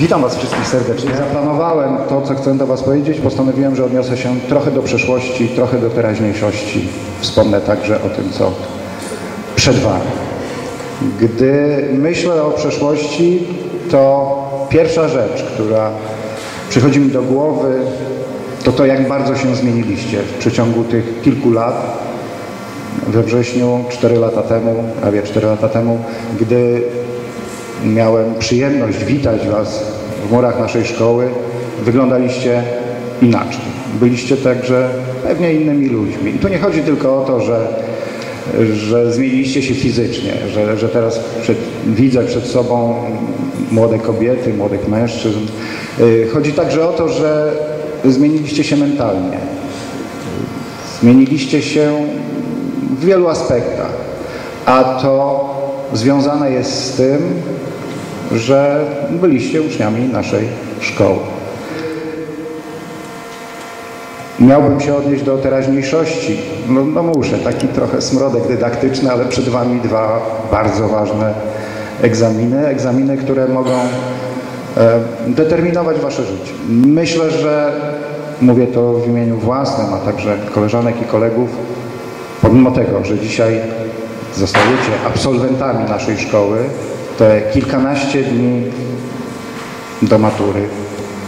Witam Was wszystkich serdecznie. Zaplanowałem to, co chcę do Was powiedzieć. Postanowiłem, że odniosę się trochę do przeszłości, trochę do teraźniejszości. Wspomnę także o tym, co przed Wami. Gdy myślę o przeszłości, to pierwsza rzecz, która przychodzi mi do głowy, to to, jak bardzo się zmieniliście w przeciągu tych kilku lat. We wrześniu, 4 lata temu, prawie 4 lata temu, gdy miałem przyjemność witać Was w murach naszej szkoły, wyglądaliście inaczej. Byliście także pewnie innymi ludźmi. I tu nie chodzi tylko o to, że, że zmieniliście się fizycznie, że, że teraz przed, widzę przed sobą młode kobiety, młodych mężczyzn. Y, chodzi także o to, że zmieniliście się mentalnie. Zmieniliście się w wielu aspektach, a to związane jest z tym, że byliście uczniami naszej szkoły. Miałbym się odnieść do teraźniejszości. No, no muszę, taki trochę smrodek dydaktyczny, ale przed Wami dwa bardzo ważne egzaminy. Egzaminy, które mogą e, determinować Wasze życie. Myślę, że mówię to w imieniu własnym, a także koleżanek i kolegów, pomimo tego, że dzisiaj zostajecie absolwentami naszej szkoły, te kilkanaście dni do matury,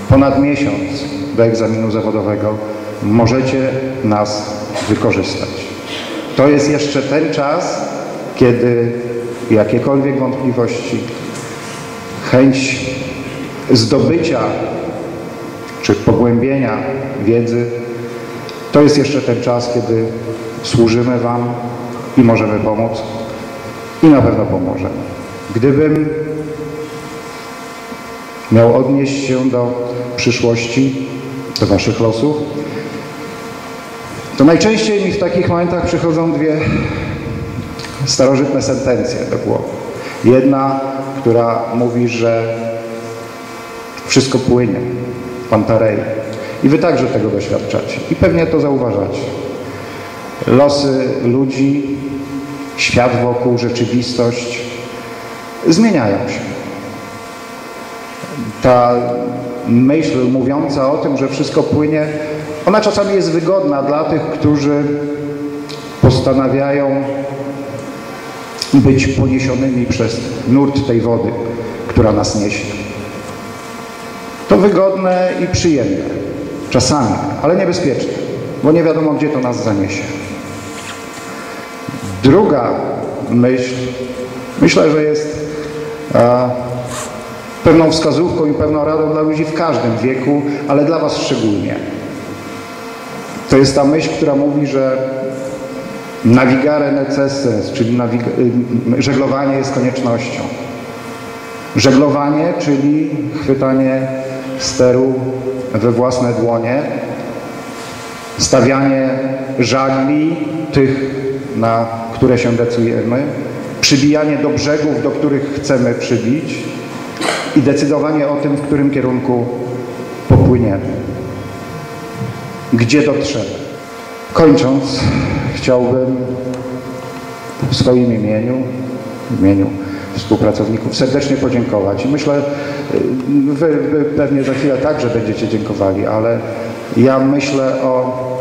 ponad miesiąc do egzaminu zawodowego, możecie nas wykorzystać. To jest jeszcze ten czas, kiedy jakiekolwiek wątpliwości, chęć zdobycia czy pogłębienia wiedzy, to jest jeszcze ten czas, kiedy służymy Wam i możemy pomóc i na pewno pomożemy. Gdybym miał odnieść się do przyszłości, do Waszych losów, to najczęściej mi w takich momentach przychodzą dwie starożytne sentencje do głowy. Jedna, która mówi, że wszystko płynie, pantarei. I Wy także tego doświadczacie. I pewnie to zauważacie. Losy ludzi, świat wokół, rzeczywistość zmieniają się. Ta myśl mówiąca o tym, że wszystko płynie, ona czasami jest wygodna dla tych, którzy postanawiają być poniesionymi przez nurt tej wody, która nas niesie. To wygodne i przyjemne, czasami, ale niebezpieczne, bo nie wiadomo, gdzie to nas zaniesie. Druga myśl, myślę, że jest a, pewną wskazówką i pewną radą dla ludzi w każdym wieku, ale dla Was szczególnie. To jest ta myśl, która mówi, że navigare necesses, czyli nawig żeglowanie jest koniecznością. Żeglowanie, czyli chwytanie steru we własne dłonie, stawianie żagli tych, na które się decydujemy, przybijanie do brzegów, do których chcemy przybić i decydowanie o tym, w którym kierunku popłyniemy, gdzie dotrzemy. Kończąc, chciałbym w swoim imieniu, w imieniu współpracowników serdecznie podziękować. I myślę, wy, wy pewnie za chwilę także będziecie dziękowali, ale ja myślę o,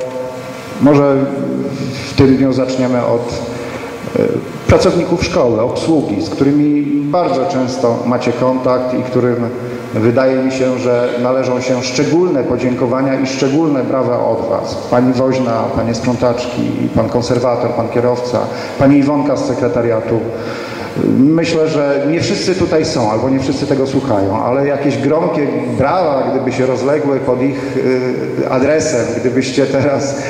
może w tym dniu zaczniemy od pracowników szkoły, obsługi, z którymi bardzo często macie kontakt i którym wydaje mi się, że należą się szczególne podziękowania i szczególne brawa od Was. Pani Woźna, Panie sprzątaczki, Pan konserwator, Pan kierowca, Pani Iwonka z sekretariatu. Myślę, że nie wszyscy tutaj są, albo nie wszyscy tego słuchają, ale jakieś gromkie brawa, gdyby się rozległy pod ich y, adresem, gdybyście teraz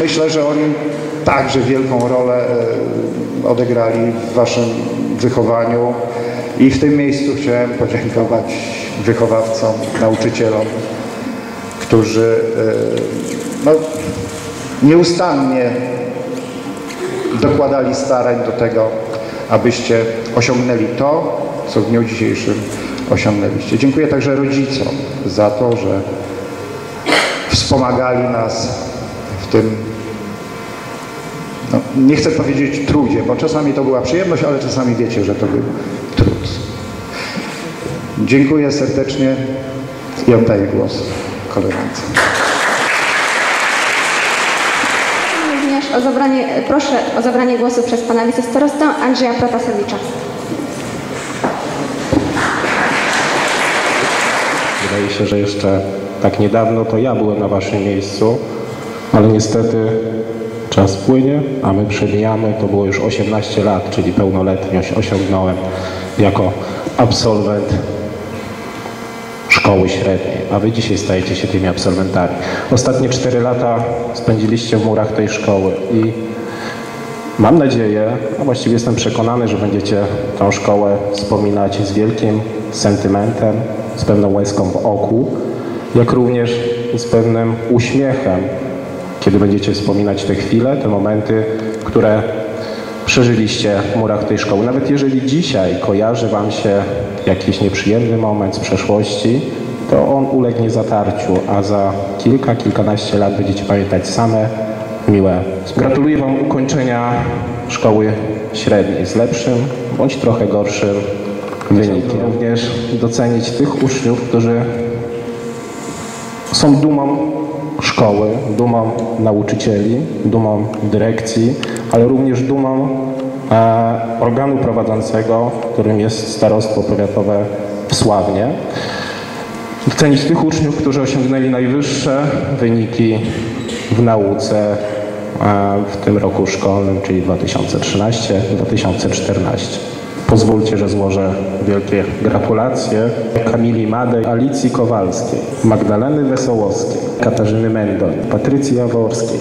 Myślę, że oni także wielką rolę e, odegrali w waszym wychowaniu i w tym miejscu chciałem podziękować wychowawcom, nauczycielom, którzy e, no, nieustannie dokładali starań do tego, abyście osiągnęli to, co w dniu dzisiejszym osiągnęliście. Dziękuję także rodzicom za to, że wspomagali nas w tym, no, nie chcę powiedzieć trudzie, bo czasami to była przyjemność, ale czasami wiecie, że to był trud. Dziękuję serdecznie i oddaję głos koleżance. Również o zabranie, proszę o zabranie głosu przez pana wicestarostę Andrzeja Protasewicza. Wydaje się, że jeszcze tak niedawno to ja byłem na waszym miejscu, ale niestety czas płynie, a my przebijamy. To było już 18 lat, czyli pełnoletność osiągnąłem jako absolwent szkoły średniej, a wy dzisiaj stajecie się tymi absolwentami. Ostatnie 4 lata spędziliście w murach tej szkoły i Mam nadzieję, a właściwie jestem przekonany, że będziecie tę szkołę wspominać z wielkim sentymentem, z pewną łezką w oku, jak również z pewnym uśmiechem, kiedy będziecie wspominać te chwile, te momenty, które przeżyliście w murach tej szkoły. Nawet jeżeli dzisiaj kojarzy Wam się jakiś nieprzyjemny moment z przeszłości, to on ulegnie zatarciu, a za kilka, kilkanaście lat będziecie pamiętać same miłe. Gratuluję Wam ukończenia szkoły średniej z lepszym bądź trochę gorszym wynikiem. Również docenić tych uczniów, którzy są dumą szkoły, dumą nauczycieli, dumą dyrekcji, ale również dumą e, organu prowadzącego, którym jest Starostwo Powiatowe w Sławnie. Docenić tych uczniów, którzy osiągnęli najwyższe wyniki w nauce e, w tym roku szkolnym, czyli 2013-2014. Pozwólcie, że złożę wielkie gratulacje Kamili Madej, Alicji Kowalskiej, Magdaleny Wesołowskiej, Katarzyny Mendoń, Patrycji Jaworskiej.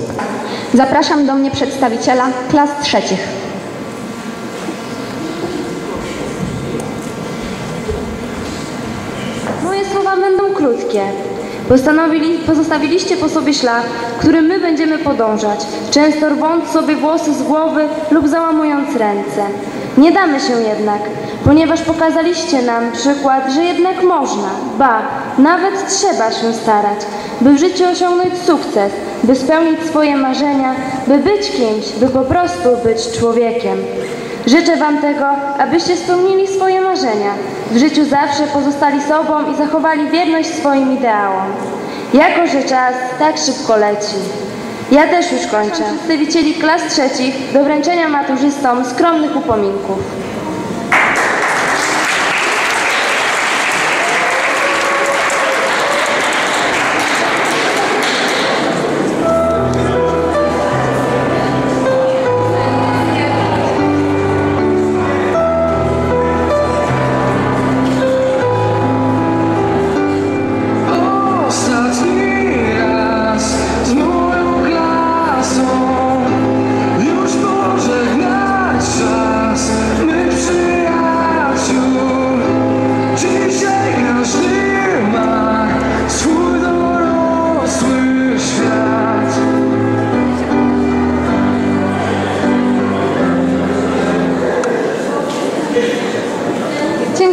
Zapraszam do mnie przedstawiciela klas trzecich. Moje słowa będą krótkie. Postanowili, pozostawiliście po sobie szlak, którym my będziemy podążać, często rwąc sobie włosy z głowy lub załamując ręce. Nie damy się jednak, ponieważ pokazaliście nam przykład, że jednak można, ba, nawet trzeba się starać, by w życiu osiągnąć sukces, by spełnić swoje marzenia, by być kimś, by po prostu być człowiekiem. Życzę Wam tego, abyście spełnili swoje marzenia, w życiu zawsze pozostali sobą i zachowali wierność swoim ideałom. Jako, że czas tak szybko leci. Ja też już kończę. Przedstawicieli klas trzecich do wręczenia maturzystom skromnych upominków.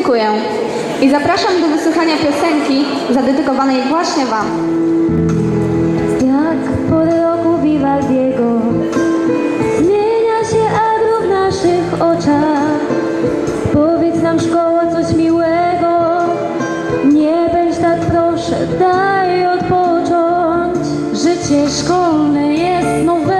Dziękuję. I zapraszam do wysłuchania piosenki zadedykowanej właśnie Wam. Jak po roku Vivaldiego Zmienia się agro w naszych oczach Powiedz nam szkoła coś miłego Nie bądź tak proszę, daj odpocząć Życie szkolne jest nowelą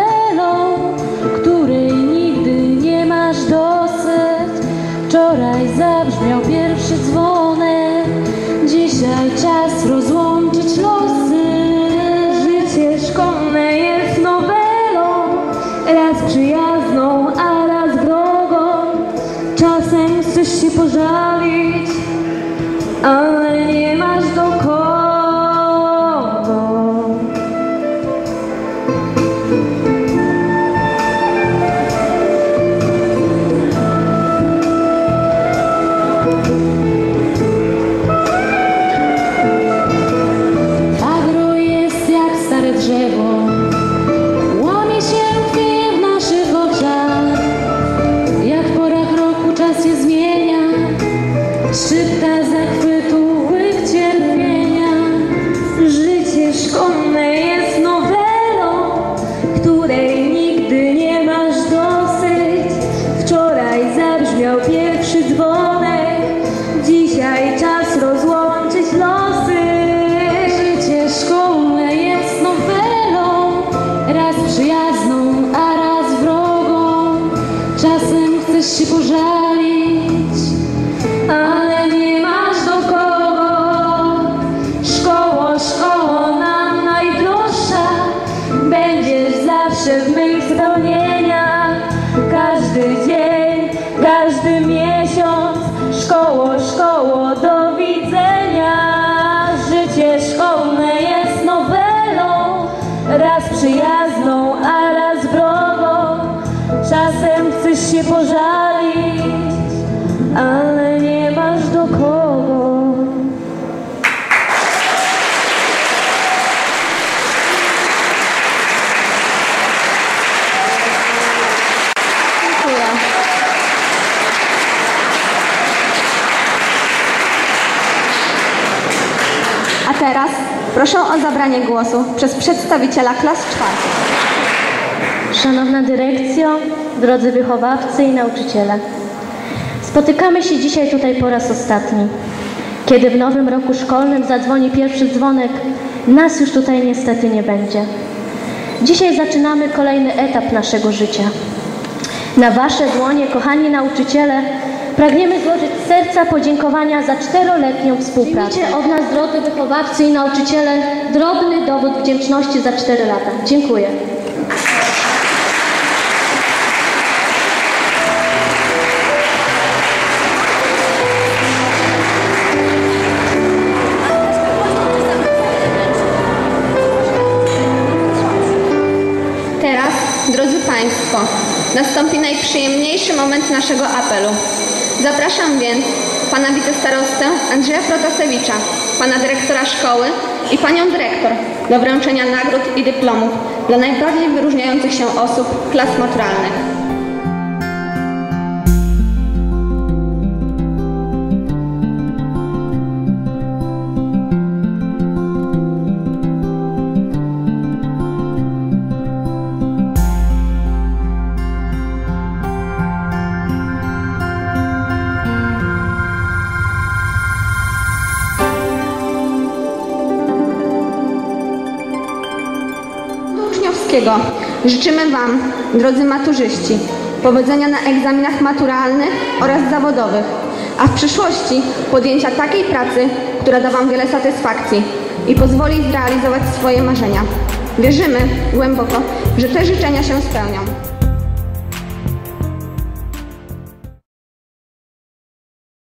czas się zmienia, szybka zachwytu łych cierpienia. Życie szkolne jest nowelą, której nigdy nie masz dosyć. Wczoraj zabrzmiał pierwszy dzwonek, dzisiaj czas rozłączyć losy. Życie szkolne jest nowelą, raz przyjazną, a raz wrogą. Czasem chcesz się pożalić. Przyjazną, a raz wrogą. Czasem chcesz się pożalić, ale nie masz do kogo. A teraz proszę o zabranie głosu przez przedstawiciela klas czwartych. Szanowna dyrekcjo, drodzy wychowawcy i nauczyciele. Spotykamy się dzisiaj tutaj po raz ostatni. Kiedy w nowym roku szkolnym zadzwoni pierwszy dzwonek, nas już tutaj niestety nie będzie. Dzisiaj zaczynamy kolejny etap naszego życia. Na Wasze dłonie, kochani nauczyciele, pragniemy złożyć z serca podziękowania za czteroletnią współpracę. Przyjmijcie od nas, drodzy wychowawcy i nauczyciele, drobny dowód wdzięczności za cztery lata. Dziękuję. Teraz, drodzy Państwo, nastąpi najprzyjemniejszy moment naszego apelu. Zapraszam więc pana wicestarostę Andrzeja Protasewicza, pana dyrektora szkoły i panią dyrektor do wręczenia nagród i dyplomów dla najbardziej wyróżniających się osób klas maturalnych. Życzymy Wam, drodzy maturzyści, powodzenia na egzaminach maturalnych oraz zawodowych, a w przyszłości podjęcia takiej pracy, która da Wam wiele satysfakcji i pozwoli zrealizować swoje marzenia. Wierzymy głęboko, że te życzenia się spełnią.